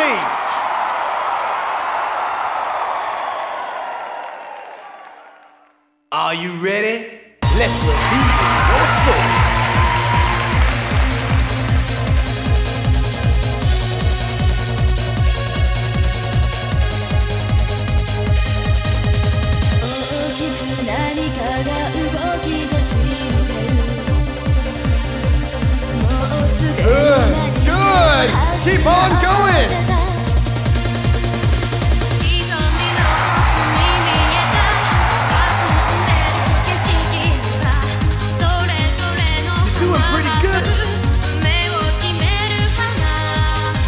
15. Are you ready? Let's repeat your soul. Good, good. Keep on going.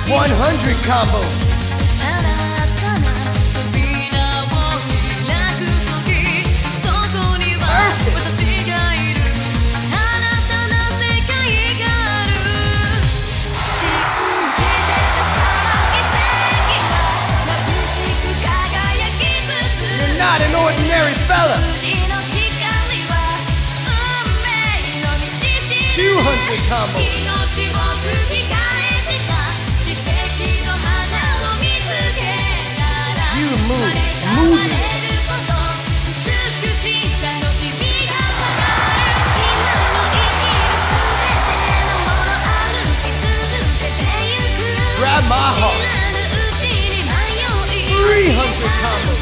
100 combo. You're not an ordinary fella. 200 combo. You move. Grab my heart. 300 combo.